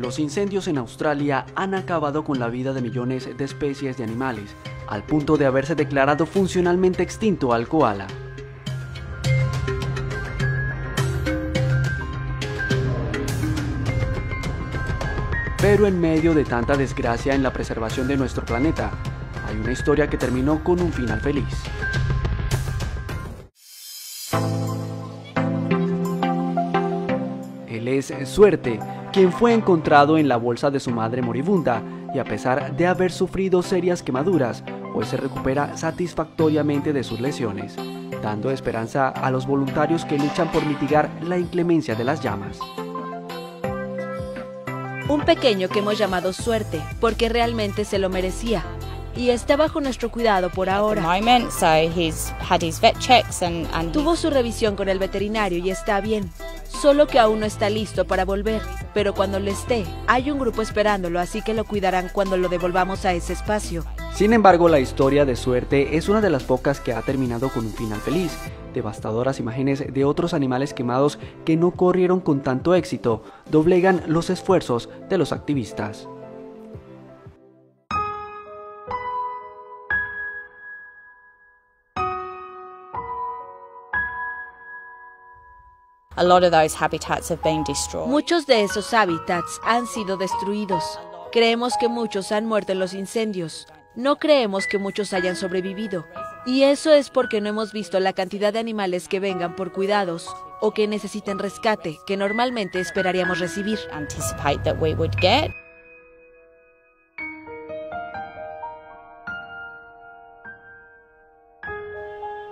Los incendios en Australia han acabado con la vida de millones de especies de animales, al punto de haberse declarado funcionalmente extinto al koala. Pero en medio de tanta desgracia en la preservación de nuestro planeta, hay una historia que terminó con un final feliz. Él es Suerte, quien fue encontrado en la bolsa de su madre moribunda y a pesar de haber sufrido serias quemaduras, hoy se recupera satisfactoriamente de sus lesiones, dando esperanza a los voluntarios que luchan por mitigar la inclemencia de las llamas. Un pequeño que hemos llamado suerte, porque realmente se lo merecía. Y está bajo nuestro cuidado por ahora. Tuvo su revisión con el veterinario y está bien. Solo que aún no está listo para volver. Pero cuando lo esté, hay un grupo esperándolo, así que lo cuidarán cuando lo devolvamos a ese espacio. Sin embargo, la historia de suerte es una de las pocas que ha terminado con un final feliz. Devastadoras imágenes de otros animales quemados que no corrieron con tanto éxito doblegan los esfuerzos de los activistas. Muchos de esos hábitats han sido destruidos. Creemos que muchos han muerto en los incendios. No creemos que muchos hayan sobrevivido. Y eso es porque no hemos visto la cantidad de animales que vengan por cuidados o que necesiten rescate que normalmente esperaríamos recibir.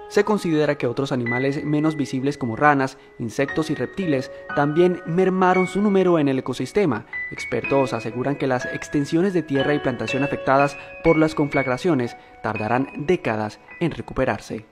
Se considera que otros animales menos visibles como ranas, insectos y reptiles también mermaron su número en el ecosistema. Expertos aseguran que las extensiones de tierra y plantación afectadas por las conflagraciones tardarán décadas en recuperarse.